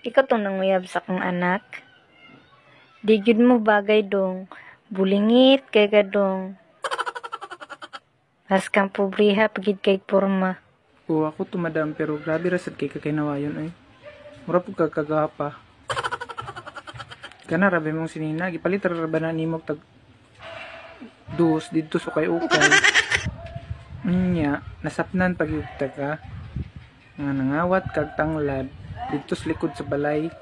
Ikaw tong nanguyab sa kong anak. Di gyud mo bagay dong. Bulingit kay ka dong. Pas kang pobriha pagid kay porma. O ako to pero grabe rasad kay kakinawayon ay. Mura po kagagapa. Kana rabi mong sinina, gipalit ra ba na nimo tag dos dito sa kay ukay. Nya, nasapnan pag yugta ka. Nga nangawat kag tanglad dito sa likod sa balay.